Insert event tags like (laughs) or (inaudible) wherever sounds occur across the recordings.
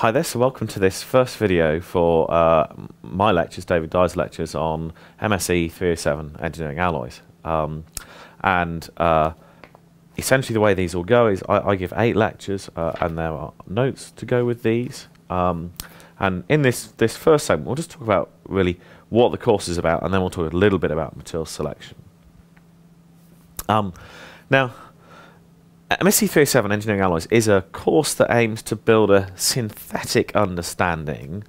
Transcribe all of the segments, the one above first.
Hi there, so welcome to this first video for uh, my lectures, David Dye's lectures on MSE 307 Engineering Alloys. Um, and uh, essentially the way these all go is I, I give eight lectures uh, and there are notes to go with these. Um, and in this, this first segment, we'll just talk about really what the course is about and then we'll talk a little bit about material selection. Um, now, MSE 307 Engineering Alloys is a course that aims to build a synthetic understanding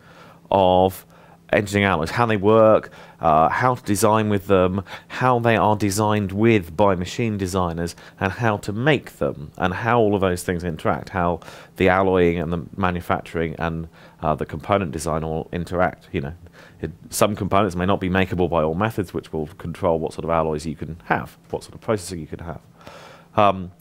of engineering alloys, how they work, uh, how to design with them, how they are designed with by machine designers, and how to make them, and how all of those things interact, how the alloying and the manufacturing and uh, the component design all interact. You know, it, some components may not be makeable by all methods, which will control what sort of alloys you can have, what sort of processing you can have. Um,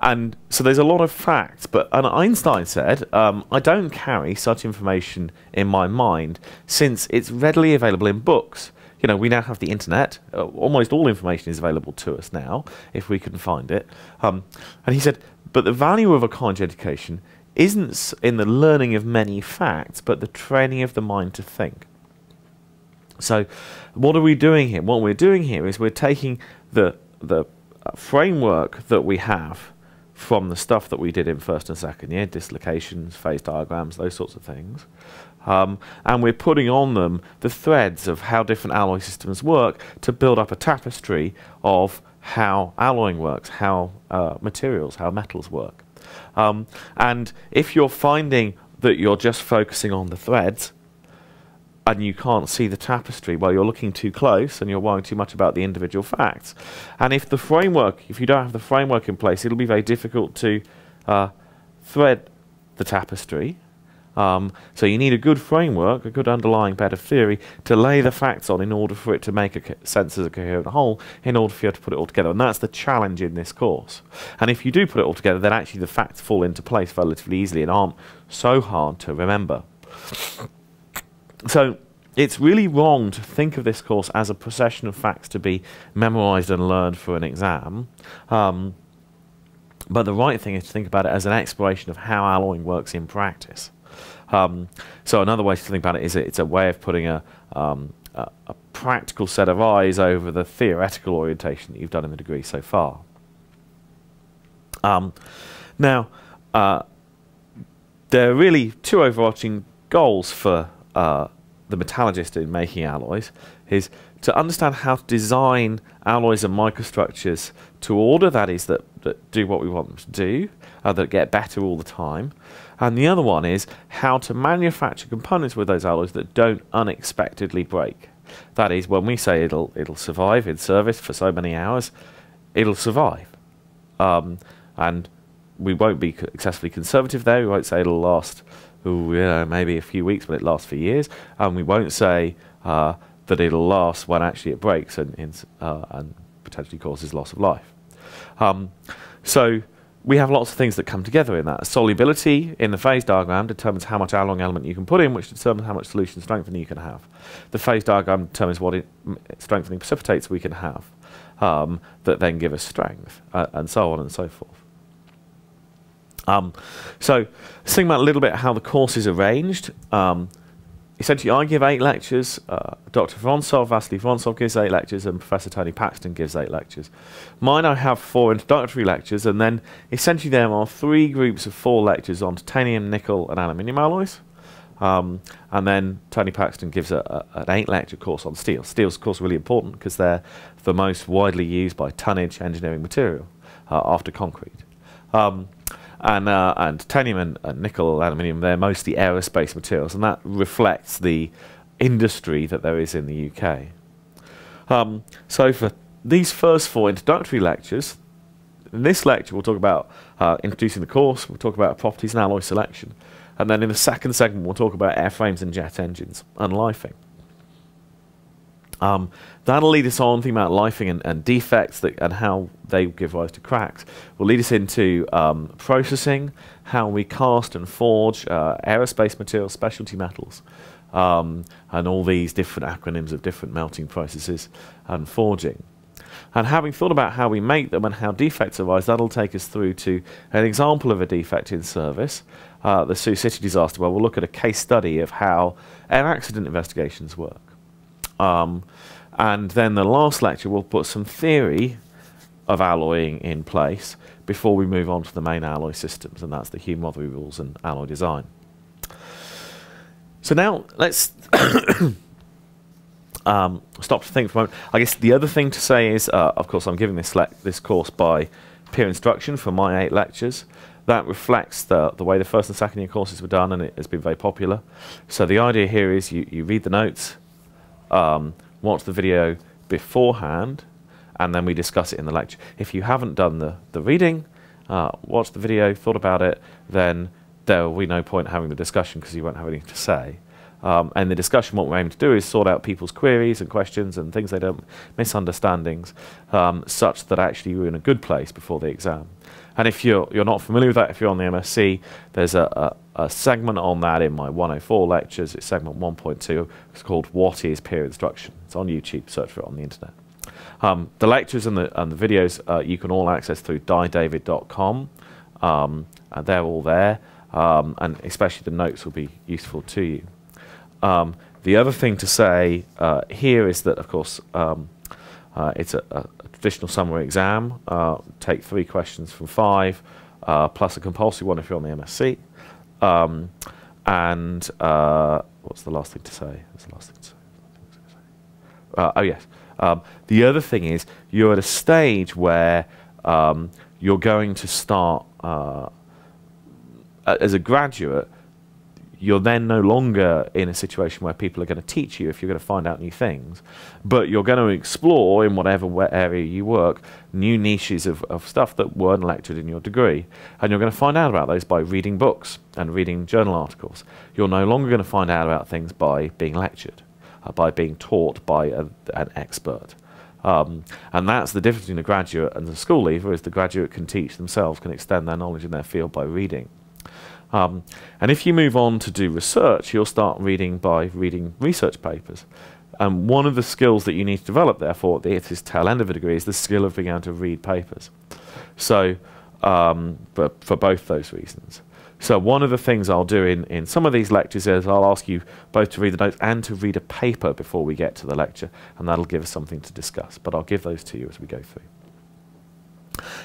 and so there's a lot of facts, but and Einstein said, um, I don't carry such information in my mind since it's readily available in books. You know, we now have the internet. Uh, almost all information is available to us now, if we can find it. Um, and he said, but the value of a college education isn't in the learning of many facts, but the training of the mind to think. So, what are we doing here? What we're doing here is we're taking the the framework that we have from the stuff that we did in first and second year, dislocations, phase diagrams, those sorts of things. Um, and we're putting on them the threads of how different alloy systems work to build up a tapestry of how alloying works, how uh, materials, how metals work. Um, and if you're finding that you're just focusing on the threads, and you can't see the tapestry while you're looking too close and you're worrying too much about the individual facts. And if the framework, if you don't have the framework in place, it'll be very difficult to uh, thread the tapestry. Um, so you need a good framework, a good underlying bed of theory to lay the facts on in order for it to make a sense as a coherent whole, in order for you to put it all together. And that's the challenge in this course. And if you do put it all together, then actually the facts fall into place relatively easily and aren't so hard to remember. So it's really wrong to think of this course as a procession of facts to be memorized and learned for an exam. Um, but the right thing is to think about it as an exploration of how alloying works in practice. Um, so another way to think about it is it's a way of putting a, um, a, a, practical set of eyes over the theoretical orientation that you've done in the degree so far. Um, now, uh, there are really two overarching goals for uh, the metallurgist in making alloys is to understand how to design alloys and microstructures to order, that is, that, that do what we want them to do, uh, that get better all the time. And the other one is how to manufacture components with those alloys that don't unexpectedly break. That is, when we say it'll, it'll survive in service for so many hours, it'll survive. Um, and we won't be excessively conservative there. We won't say it'll last ooh, yeah, maybe a few weeks, but it lasts for years. And we won't say uh, that it'll last when actually it breaks and, uh, and potentially causes loss of life. Um, so we have lots of things that come together in that. Solubility in the phase diagram determines how much alloying element you can put in, which determines how much solution strengthening you can have. The phase diagram determines what strengthening precipitates we can have um, that then give us strength, uh, and so on and so forth. Um, so, let's think about a little bit how the course is arranged. Um, essentially, I give eight lectures. Uh, Dr. Vorontsov, Vasily Vorontsov gives eight lectures, and Professor Tony Paxton gives eight lectures. Mine, I have four introductory lectures, and then essentially there are three groups of four lectures on titanium, nickel, and aluminium alloys. Um, and then Tony Paxton gives a, a, an eight lecture course on steel. Steel's, of course, really important because they're the most widely used by tonnage engineering material uh, after concrete. Um, and uh, and titanium and, and nickel, aluminium, they're mostly aerospace materials, and that reflects the industry that there is in the UK. Um, so for these first four introductory lectures, in this lecture we'll talk about uh, introducing the course, we'll talk about properties and alloy selection, and then in the second segment we'll talk about airframes and jet engines and lifing. Um, that'll lead us on thinking about lifing and, and defects that, and how they give rise to cracks. Will lead us into um, processing, how we cast and forge uh, aerospace materials, specialty metals, um, and all these different acronyms of different melting processes and forging. And having thought about how we make them and how defects arise, that'll take us through to an example of a defect in service, uh, the Sioux City disaster, where we'll look at a case study of how air accident investigations work. Um, and then the last lecture, we'll put some theory of alloying in place before we move on to the main alloy systems, and that's the Hume-Rothery rules and alloy design. So now let's (coughs) um, stop to think for a moment. I guess the other thing to say is, uh, of course, I'm giving this this course by peer instruction for my eight lectures. That reflects the, the way the first and second year courses were done, and it has been very popular. So the idea here is you, you read the notes, um, watch the video beforehand, and then we discuss it in the lecture. If you haven't done the, the reading, uh, watched the video, thought about it, then there will be no point having the discussion because you won't have anything to say. Um, and the discussion, what we're aiming to do is sort out people's queries and questions and things they don't, misunderstandings, um, such that actually you're in a good place before the exam. And if you're, you're not familiar with that, if you're on the MSc, there's a, a, segment on that in my 104 lectures. It's segment 1.2. It's called What is Peer Instruction? It's on YouTube. Search for it on the internet. Um, the lectures and the, and the videos uh, you can all access through dyedavid.com. Um, and they're all there. Um, and especially the notes will be useful to you. Um, the other thing to say uh, here is that, of course, um, uh, it's a, a, traditional summary exam. Uh, take three questions from five, uh, plus a compulsory one if you're on the MSc. Um, and uh, what's the last thing to say? What's the last thing to say? Uh, oh yes. Um, the other thing is you're at a stage where um, you're going to start as a graduate you're then no longer in a situation where people are going to teach you if you're going to find out new things, but you're going to explore in whatever area you work new niches of, of stuff that weren't lectured in your degree. And you're going to find out about those by reading books and reading journal articles. You're no longer going to find out about things by being lectured, uh, by being taught by a, an expert. Um, and that's the difference between a graduate and a school leaver is the graduate can teach themselves, can extend their knowledge in their field by reading. Um, and if you move on to do research, you'll start reading by reading research papers. And one of the skills that you need to develop, therefore, at this tail end of a degree, is the skill of being able to read papers. So, um, for both those reasons. So one of the things I'll do in, in some of these lectures is I'll ask you both to read the notes and to read a paper before we get to the lecture, and that'll give us something to discuss. But I'll give those to you as we go through.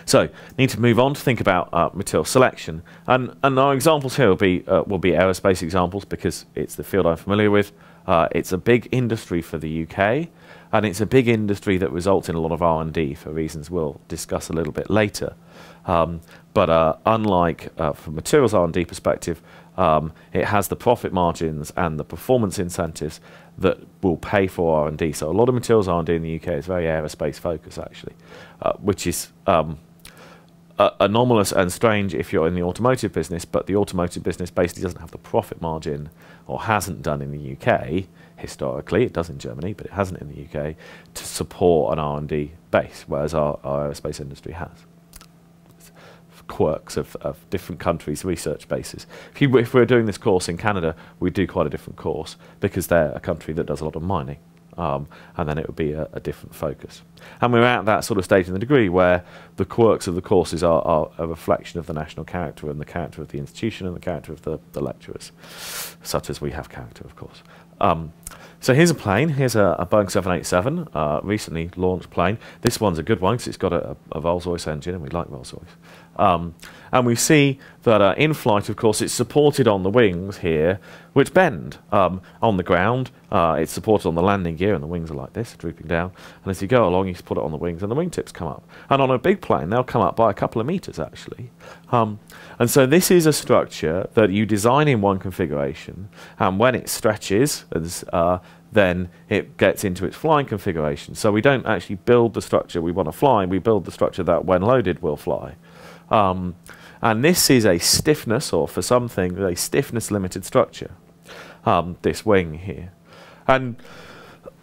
So, need to move on to think about uh, material selection, and and our examples here will be uh, will be aerospace examples because it's the field I'm familiar with. Uh, it's a big industry for the UK, and it's a big industry that results in a lot of R and D for reasons we'll discuss a little bit later. Um, but uh, unlike uh, from materials R and D perspective, um, it has the profit margins and the performance incentives that will pay for R&D. So a lot of materials R&D in the UK is very aerospace focused, actually, uh, which is um, uh, anomalous and strange if you're in the automotive business, but the automotive business basically doesn't have the profit margin, or hasn't done in the UK historically. It does in Germany, but it hasn't in the UK to support an R&D base, whereas our, our aerospace industry has quirks of, of different countries' research bases. If, you, if we're doing this course in Canada, we'd do quite a different course because they're a country that does a lot of mining. Um, and then it would be a, a, different focus. And we're at that sort of stage in the degree where the quirks of the courses are, are, a reflection of the national character and the character of the institution and the character of the, the lecturers, such as we have character, of course. Um, so here's a plane. Here's a, a Boeing 787, uh, recently launched plane. This one's a good one because it's got a, a Rolls-Royce engine, and we like Rolls-Royce. Um, and we see that uh, in flight, of course, it's supported on the wings here, which bend um, on the ground. Uh, it's supported on the landing gear, and the wings are like this, drooping down. And as you go along, you put it on the wings, and the wingtips come up. And on a big plane, they'll come up by a couple of meters, actually. Um, and so this is a structure that you design in one configuration, and when it stretches, uh, then it gets into its flying configuration. So we don't actually build the structure we want to fly, we build the structure that, when loaded, will fly. Um, and this is a stiffness, or for something, a stiffness limited structure, um, this wing here. And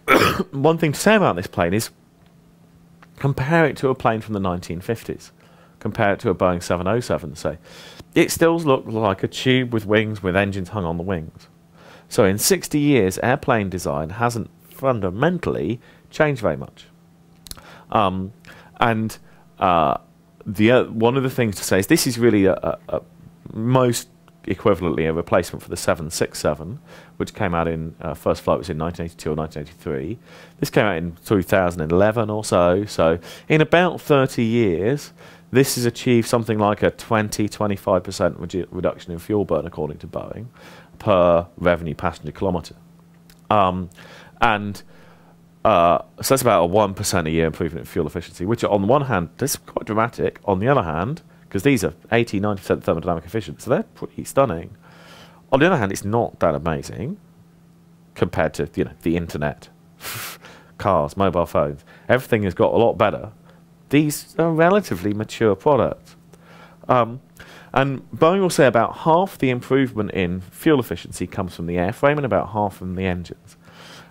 (coughs) one thing to say about this plane is compare it to a plane from the 1950s. Compare it to a Boeing 707, say. It still looks like a tube with wings with engines hung on the wings. So in 60 years, airplane design hasn't fundamentally changed very much. Um, and uh, the uh, one of the things to say is this is really a, a, a most equivalently a replacement for the 767, which came out in uh, first flight was in 1982 or 1983. This came out in 2011 or so. So in about 30 years, this has achieved something like a 20 25% redu reduction in fuel burn, according to Boeing, per revenue passenger kilometre. Um, and uh, so that's about a 1% a year improvement in fuel efficiency, which on the one hand, is quite dramatic. On the other hand, because these are 80 90% thermodynamic efficient, so they're pretty stunning. On the other hand, it's not that amazing compared to you know the internet, (laughs) cars, mobile phones. Everything has got a lot better. These are relatively mature products. Um, and Boeing will say about half the improvement in fuel efficiency comes from the airframe and about half from the engines.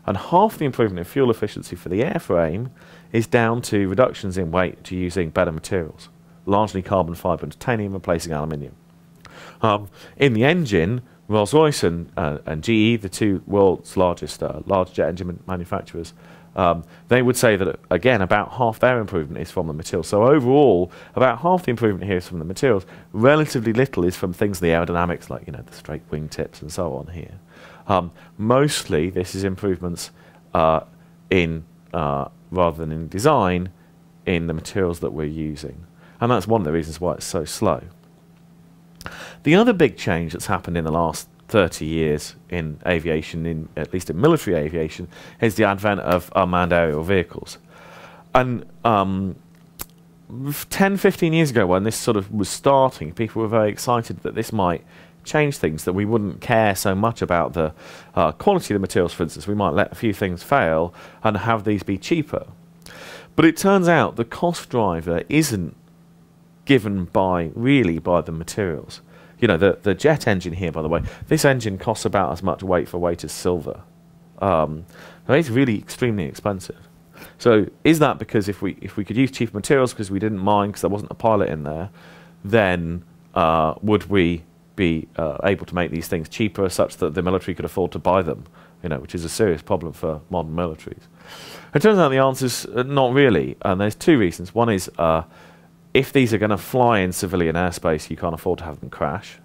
And half the improvement in fuel efficiency for the airframe is down to reductions in weight to using better materials, largely carbon fibre and titanium replacing aluminium. Um, in the engine, Rolls-Royce and, uh, and GE, the two world's largest uh, large jet engine manufacturers, um, they would say that, again, about half their improvement is from the materials. So overall, about half the improvement here is from the materials. Relatively little is from things in the aerodynamics, like you know the straight wing tips and so on here. Um, mostly, this is improvements uh, in uh, rather than in design in the materials that we're using, and that's one of the reasons why it's so slow. The other big change that's happened in the last 30 years in aviation, in at least in military aviation, is the advent of unmanned aerial vehicles. And um, 10, 15 years ago, when this sort of was starting, people were very excited that this might change things, that we wouldn't care so much about the uh, quality of the materials, for instance. We might let a few things fail and have these be cheaper. But it turns out the cost driver isn't given by really by the materials you know, the, the jet engine here, by the way, this engine costs about as much weight for weight as silver. Um, it's really extremely expensive. So is that because if we if we could use cheaper materials because we didn't mind because there wasn't a pilot in there, then uh, would we be uh, able to make these things cheaper such that the military could afford to buy them? You know, which is a serious problem for modern militaries. It turns out the answer is uh, not really, and there's two reasons. One is uh, if these are going to fly in civilian airspace, you can't afford to have them crash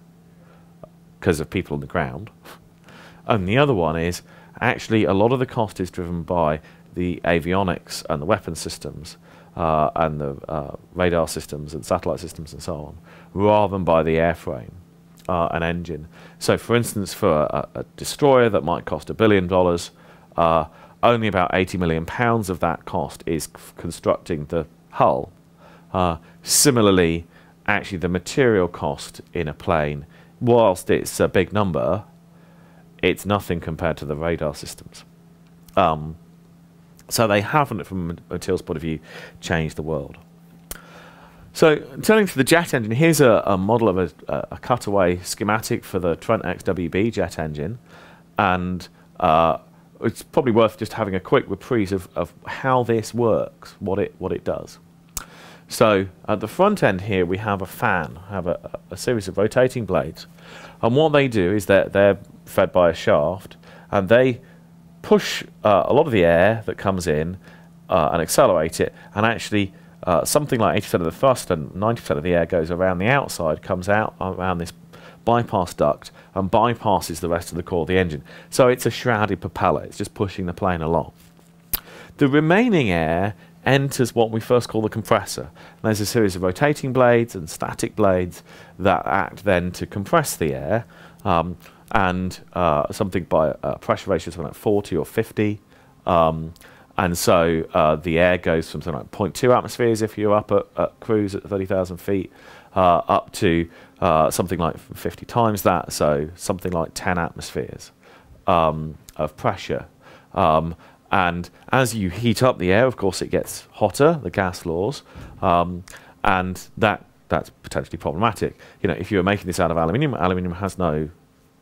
because of people on the ground. and the other one is actually a lot of the cost is driven by the avionics and the weapon systems uh, and the uh, radar systems and satellite systems and so on, rather than by the airframe uh, and engine. So, for instance, for a, a destroyer that might cost a billion dollars, uh, only about 80 million pounds of that cost is constructing the hull uh, similarly, actually, the material cost in a plane, whilst it's a big number, it's nothing compared to the radar systems. Um, so they haven't, from a materials point of view, changed the world. So turning to the jet engine, here's a, a model of a, a, cutaway schematic for the Trent XWB jet engine, and uh, it's probably worth just having a quick reprise of, of how this works, what it what it does. So at the front end here, we have a fan, have a, a series of rotating blades. And what they do is that they're, they're fed by a shaft, and they push uh, a lot of the air that comes in uh, and accelerate it, and actually uh, something like 80% of the thrust and 90% of the air goes around the outside, comes out around this bypass duct, and bypasses the rest of the core of the engine. So it's a shrouded propeller, it's just pushing the plane along. The remaining air enters what we first call the compressor. And there's a series of rotating blades and static blades that act then to compress the air, um, and uh, something by a pressure ratio something like 40 or 50. Um, and so uh, the air goes from something like 0.2 atmospheres if you're up at, at cruise at 30,000 feet, uh, up to uh, something like 50 times that, so something like 10 atmospheres um, of pressure. Um, and as you heat up the air, of course, it gets hotter, the gas laws, um, and that that's potentially problematic. You know, if you're making this out of aluminium, aluminium has no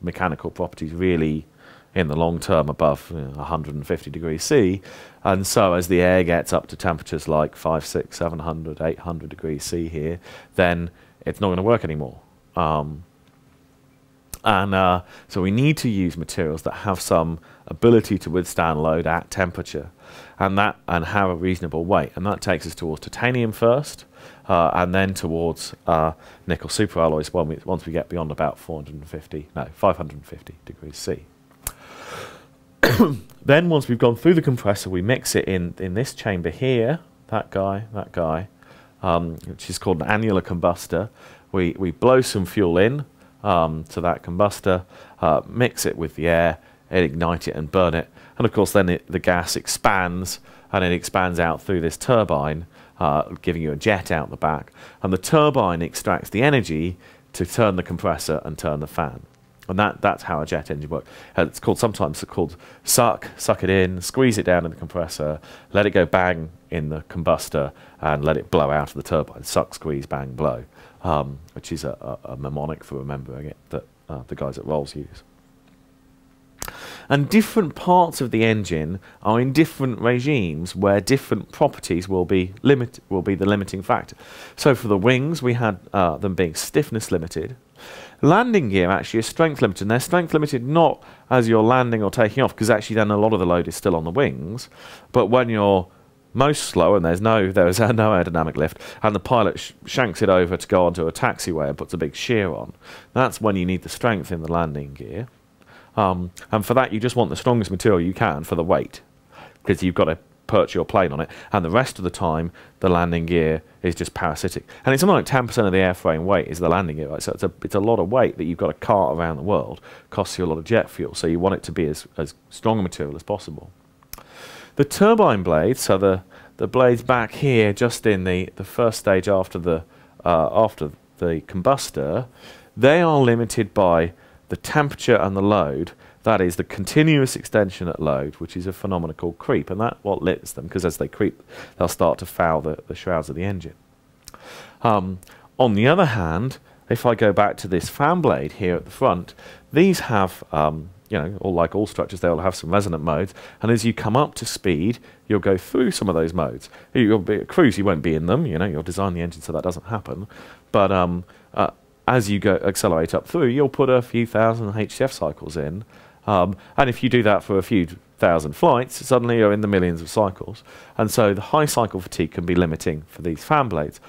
mechanical properties really in the long term above you know, 150 degrees C. And so as the air gets up to temperatures like 5, 6, 700, 800 degrees C here, then it's not going to work anymore. Um, And uh, so we need to use materials that have some ability to withstand load at temperature and that and have a reasonable weight. And that takes us towards titanium first, uh, and then towards uh, nickel superalloys when we, once we get beyond about 450, no, 550 degrees C. (coughs) then once we've gone through the compressor, we mix it in, in this chamber here, that guy, that guy, um, which is called an annular combustor. We, we blow some fuel in um, to that combustor, uh, mix it with the air, and ignite it and burn it. And of course, then it, the gas expands and it expands out through this turbine, uh, giving you a jet out the back. And the turbine extracts the energy to turn the compressor and turn the fan. And that, that's how a jet engine works. It's called sometimes it's called suck, suck it in, squeeze it down in the compressor, let it go bang in the combustor, and let it blow out of the turbine. Suck, squeeze, bang, blow, um, which is a, a, a, mnemonic for remembering it that uh, the guys at Rolls use. And different parts of the engine are in different regimes where different properties will be limit will be the limiting factor. So for the wings, we had uh, them being stiffness limited. Landing gear actually is strength limited. And they're strength limited not as you're landing or taking off, because actually then a lot of the load is still on the wings. But when you're most slow and there's no there's (laughs) no aerodynamic lift and the pilot sh shanks it over to go onto a taxiway and puts a big shear on that's when you need the strength in the landing gear um, and for that, you just want the strongest material you can for the weight, because you've got to perch your plane on it. And the rest of the time, the landing gear is just parasitic. And it's something like 10% of the airframe weight is the landing gear, right? So it's a, it's a lot of weight that you've got to cart around the world, costs you a lot of jet fuel. So you want it to be as, as strong a material as possible. The turbine blades, so the, the blades back here, just in the, the first stage after the, uh, after the combustor, they are limited by the temperature and the load, that is the continuous extension at load, which is a phenomenon called creep, and that's what lifts them, because as they creep, they'll start to foul the, the shrouds of the engine. Um, on the other hand, if I go back to this fan blade here at the front, these have, um, you know, all like all structures, they'll have some resonant modes, and as you come up to speed, you'll go through some of those modes. You'll be at cruise, you won't be in them, you know, you'll design the engine so that doesn't happen, but um, uh, as you go accelerate up through, you'll put a few thousand HCF cycles in. Um, and if you do that for a few thousand flights, suddenly you're in the millions of cycles. And so the high cycle fatigue can be limiting for these fan blades.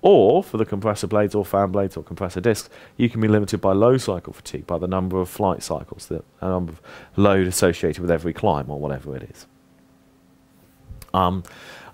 Or for the compressor blades or fan blades or compressor discs, you can be limited by low cycle fatigue, by the number of flight cycles, the number of load associated with every climb or whatever it is. Um,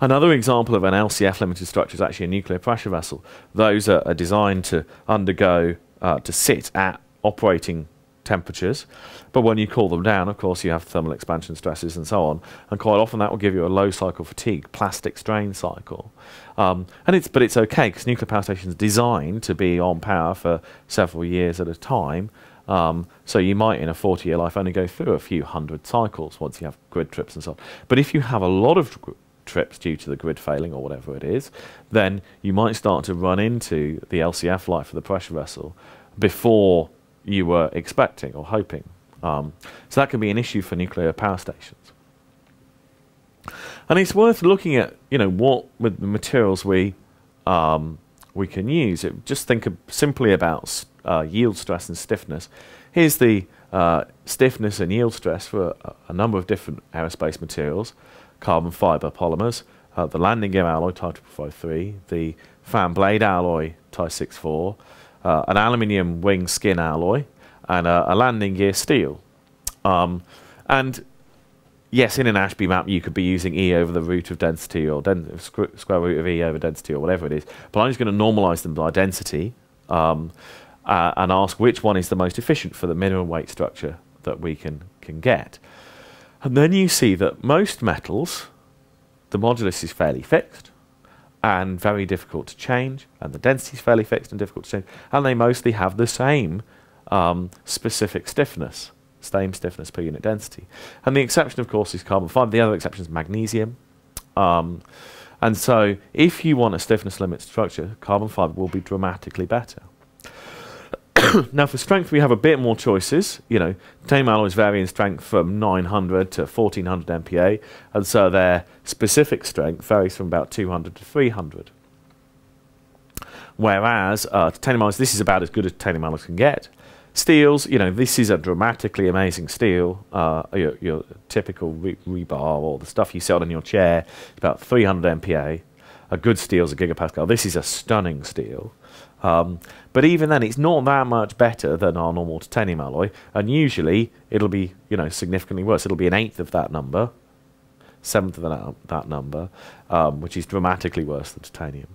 Another example of an LCF limited structure is actually a nuclear pressure vessel. Those are, are designed to undergo, uh, to sit at operating temperatures. But when you cool them down, of course, you have thermal expansion stresses and so on. And quite often that will give you a low cycle fatigue, plastic strain cycle. Um, and it's, but it's okay because nuclear power stations are designed to be on power for several years at a time. Um, so you might, in a 40-year life, only go through a few hundred cycles once you have grid trips and so on. But if you have a lot of trips due to the grid failing or whatever it is, then you might start to run into the LCF life of the pressure vessel before you were expecting or hoping. Um, so that can be an issue for nuclear power stations. And it's worth looking at, you know, what with the materials we um, we can use. It, just think simply about uh, yield stress and stiffness. Here's the uh, stiffness and yield stress for a, a number of different aerospace materials carbon fiber polymers, uh, the landing gear alloy Type 553, the fan blade alloy Type 64, uh, an aluminium wing skin alloy, and a, a landing gear steel. Um, and yes, in an Ashby map, you could be using E over the root of density or den square root of E over density or whatever it is. But I'm just going to normalize them by density um, uh, and ask which one is the most efficient for the minimum weight structure that we can, can get. And then you see that most metals, the modulus is fairly fixed and very difficult to change, and the density is fairly fixed and difficult to change, and they mostly have the same um, specific stiffness, same stiffness per unit density. And the exception, of course, is carbon fiber. The other exception is magnesium. Um, and so if you want a stiffness limit structure, carbon fiber will be dramatically better. Now for strength we have a bit more choices. You know, titanium alloys vary in strength from 900 to 1400 MPa, and so their specific strength varies from about 200 to 300. Whereas uh, titanium alloys, this is about as good as titanium alloys can get. steels, you know, this is a dramatically amazing steel. Uh, your, your typical re- rebar or the stuff you sell in your chair, about 300 MPa. A good steel is a gigapascal. This is a stunning steel. Um, but even then, it's not that much better than our normal titanium alloy, and usually it'll be, you know, significantly worse. It'll be an eighth of that number, seventh of that, that number, um, which is dramatically worse than titanium.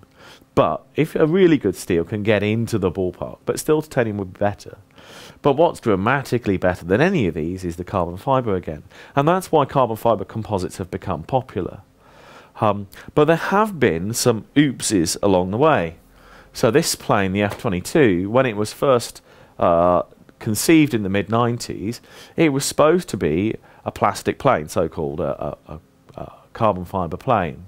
But if a really good steel can get into the ballpark, but still titanium would be better. But what's dramatically better than any of these is the carbon fibre again. And that's why carbon fibre composites have become popular. Um, but there have been some oopses along the way. So this plane, the F-22, when it was first uh, conceived in the mid-90s, it was supposed to be a plastic plane, so-called a, a, a carbon fibre plane.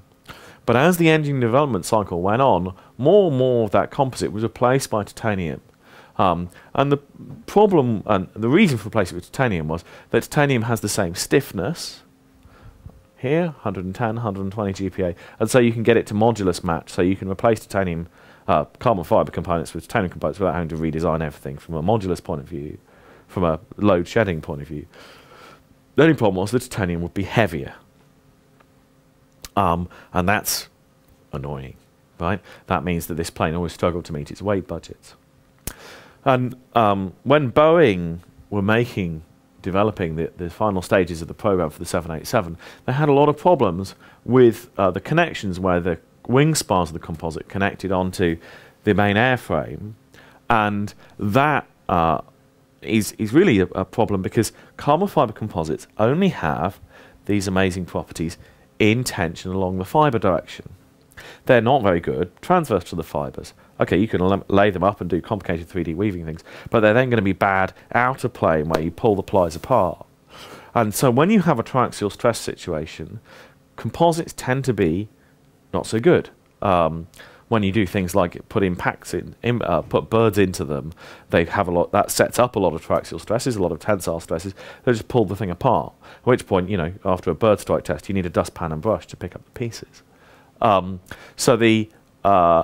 But as the engine development cycle went on, more and more of that composite was replaced by titanium. Um, and the problem and the reason for replacing it with titanium was that titanium has the same stiffness here, 110, 120 GPa, and so you can get it to modulus match, so you can replace titanium uh, carbon fiber components with titanium components without having to redesign everything from a modulus point of view, from a load shedding point of view. The only problem was that titanium would be heavier. Um, and that's annoying, right? That means that this plane always struggled to meet its weight budgets. And um, when Boeing were making, developing the, the final stages of the program for the 787, they had a lot of problems with uh, the connections where the wing spars of the composite connected onto the main airframe. And that uh, is is, really a, a problem because carbon fiber composites only have these amazing properties in tension along the fiber direction. They're not very good transverse to the fibers. Okay, you can lay them up and do complicated 3D weaving things, but they're then going to be bad out of plane where you pull the plies apart. And so when you have a triaxial stress situation, composites tend to be not so good. Um, when you do things like put impacts in, in uh, put birds into them, they have a lot. That sets up a lot of triaxial stresses, a lot of tensile stresses. They just pull the thing apart. At which point, you know, after a bird strike test, you need a dustpan and brush to pick up the pieces. Um, so the uh,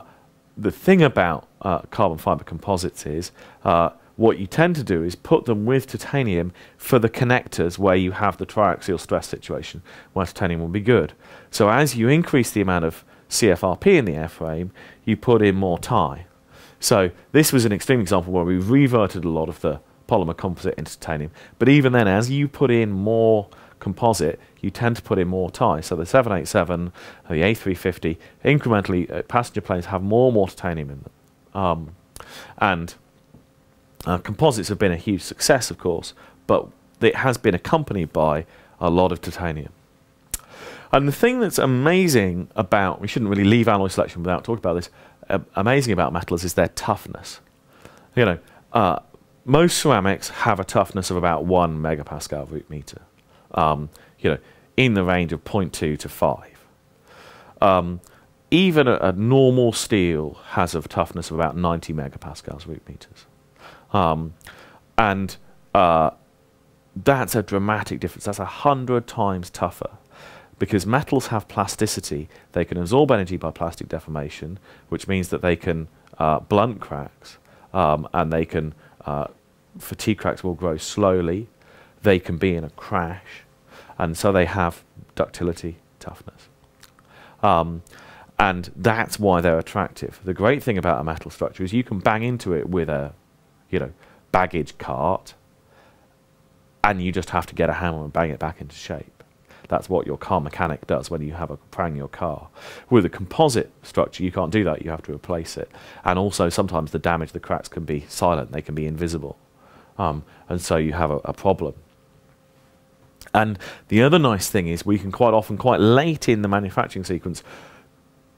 the thing about uh, carbon fiber composites is uh, what you tend to do is put them with titanium for the connectors where you have the triaxial stress situation, where titanium will be good. So as you increase the amount of CFRP in the airframe, you put in more tie. So this was an extreme example where we reverted a lot of the polymer composite into titanium. But even then, as you put in more composite, you tend to put in more tie. So the 787, the A350, incrementally, uh, passenger planes have more and more titanium in them. Um, and uh, composites have been a huge success, of course, but it has been accompanied by a lot of titanium. And the thing that's amazing about, we shouldn't really leave alloy selection without talking about this, uh, amazing about metals is their toughness. You know, uh, most ceramics have a toughness of about 1 megapascal root meter um, you know, in the range of 0.2 to 5. Um, even a, a, normal steel has a toughness of about 90 megapascals root meters. Um, and uh, that's a dramatic difference. That's a hundred times tougher because metals have plasticity. They can absorb energy by plastic deformation, which means that they can uh, blunt cracks um, and they can, uh, fatigue cracks will grow slowly they can be in a crash, and so they have ductility, toughness. Um, and that's why they're attractive. The great thing about a metal structure is you can bang into it with a, you know, baggage cart, and you just have to get a hammer and bang it back into shape. That's what your car mechanic does when you have a prang your car. With a composite structure, you can't do that. You have to replace it. And also, sometimes the damage, the cracks can be silent. They can be invisible. Um, and so you have a, a problem. And the other nice thing is we can quite often, quite late in the manufacturing sequence,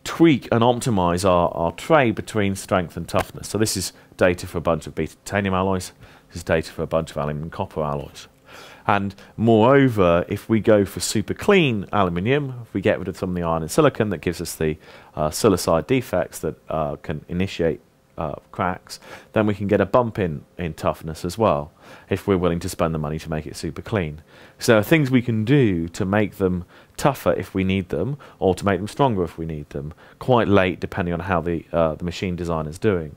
tweak and optimize our, our tray between strength and toughness. So this is data for a bunch of beta titanium alloys. This is data for a bunch of aluminium copper alloys. And moreover, if we go for super clean aluminium, if we get rid of some of the iron and silicon that gives us the uh, silicide defects that uh, can initiate uh, cracks, then we can get a bump in, in toughness as well if we're willing to spend the money to make it super clean. So things we can do to make them tougher if we need them, or to make them stronger if we need them, quite late depending on how the, uh, the machine design is doing.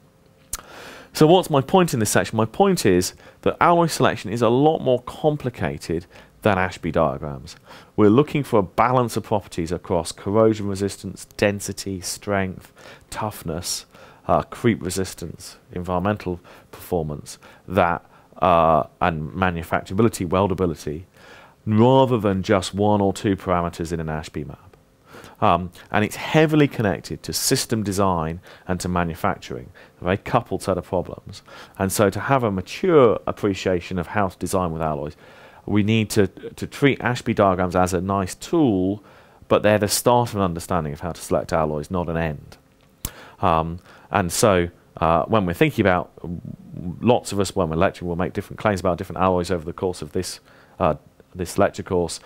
So what's my point in this section? My point is that alloy selection is a lot more complicated than Ashby diagrams. We're looking for a balance of properties across corrosion resistance, density, strength, toughness, uh, creep resistance, environmental performance, that uh, and manufacturability, weldability, rather than just one or two parameters in an Ashby map. Um, and it's heavily connected to system design and to manufacturing, a very coupled set of problems. And so to have a mature appreciation of how to design with alloys, we need to, to treat Ashby diagrams as a nice tool, but they're the start of an understanding of how to select alloys, not an end. Um, and so uh, when we're thinking about, lots of us when we're lecturing we'll make different claims about different alloys over the course of this, uh, this lecture course,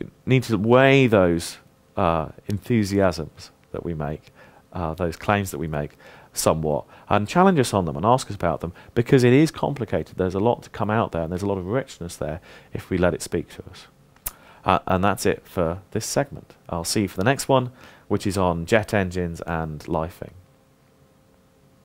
we need to weigh those uh, enthusiasms that we make, uh, those claims that we make, somewhat, and challenge us on them and ask us about them because it is complicated. There's a lot to come out there, and there's a lot of richness there if we let it speak to us. Uh, and that's it for this segment. I'll see you for the next one, which is on jet engines and lifing.